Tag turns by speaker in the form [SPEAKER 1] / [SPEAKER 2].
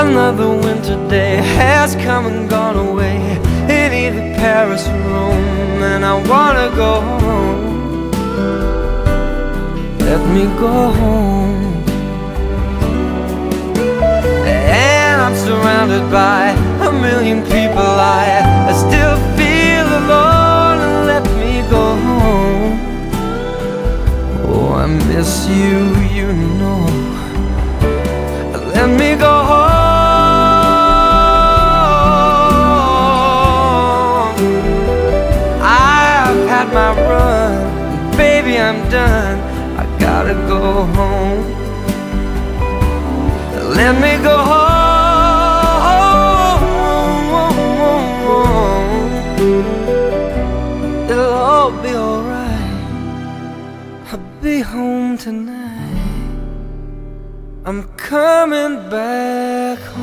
[SPEAKER 1] Another winter day has come and gone away. In either Paris or Rome And I wanna go home. Let me go home. And I'm surrounded by a million people. I, I still feel alone let me go home. Oh, I miss you, you know I'm done I gotta go home. Let me go home. It'll all be alright. I'll be home tonight. I'm coming back home